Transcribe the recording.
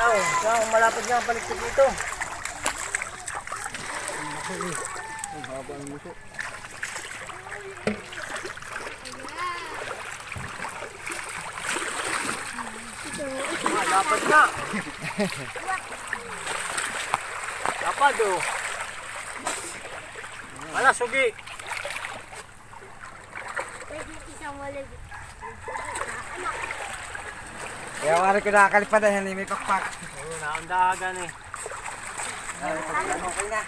Ikaw, ikaw, malapit nga ang paligtad dito. Ang haba ng muso. Malapit na. Lapad oh. Wala, sugi. Pwede isang walag. Kaya wari ko nakakalipad hindi may pakpak. Oo, naandagan eh. Okay na.